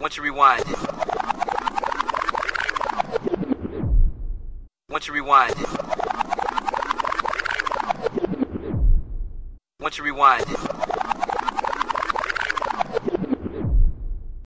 Once you rewind. Once you rewind. Once you rewind.